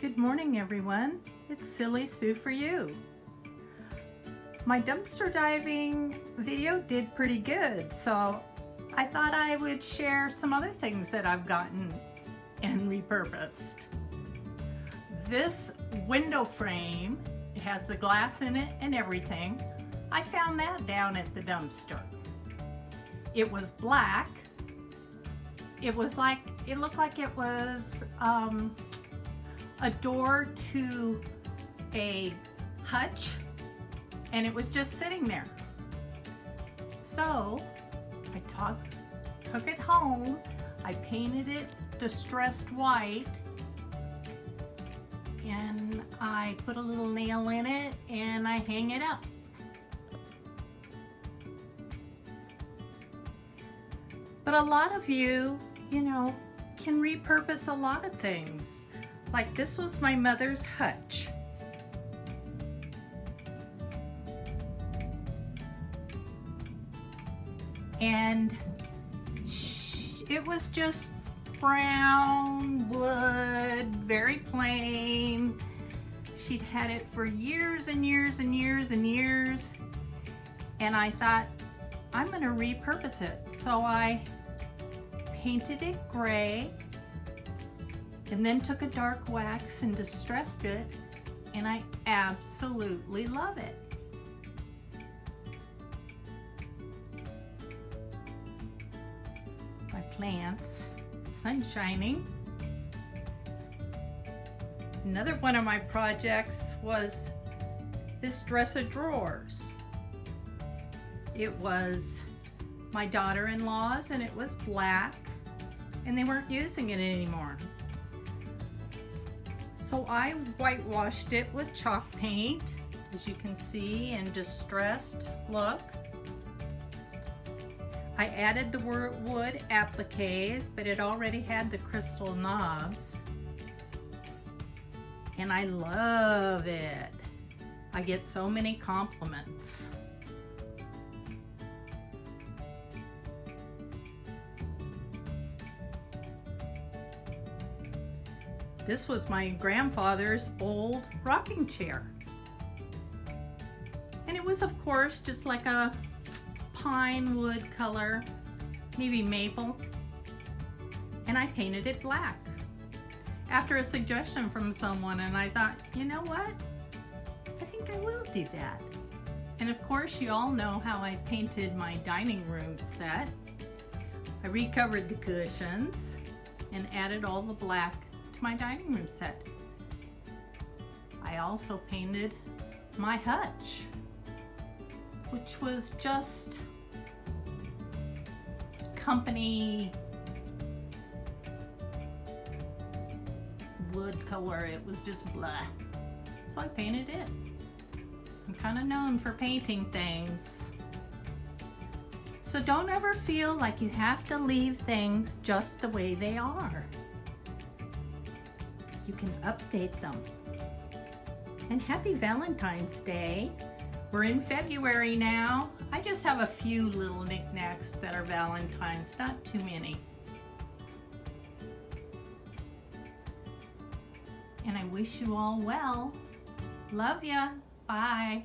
Good morning everyone. It's Silly Sue for you. My dumpster diving video did pretty good so I thought I would share some other things that I've gotten and repurposed. This window frame, it has the glass in it and everything. I found that down at the dumpster. It was black. It was like, it looked like it was um, a door to a hutch and it was just sitting there. So I took, took it home, I painted it distressed white and I put a little nail in it and I hang it up. But a lot of you, you know, can repurpose a lot of things. Like this was my mother's hutch. And it was just brown wood, very plain. She'd had it for years and years and years and years. And I thought, I'm gonna repurpose it. So I painted it gray and then took a dark wax and distressed it and I absolutely love it. My plants, sun shining. Another one of my projects was this dresser of drawers. It was my daughter-in-law's and it was black and they weren't using it anymore. So I whitewashed it with chalk paint, as you can see, in distressed look. I added the wood appliques, but it already had the crystal knobs. And I love it. I get so many compliments. This was my grandfather's old rocking chair. And it was, of course, just like a pine wood color, maybe maple. And I painted it black after a suggestion from someone. And I thought, you know what? I think I will do that. And of course, you all know how I painted my dining room set. I recovered the cushions and added all the black my dining room set. I also painted my hutch, which was just company wood color. It was just blah. So I painted it. I'm kind of known for painting things. So don't ever feel like you have to leave things just the way they are you can update them. And happy Valentine's Day. We're in February now. I just have a few little knickknacks that are Valentine's, not too many. And I wish you all well. Love ya. Bye.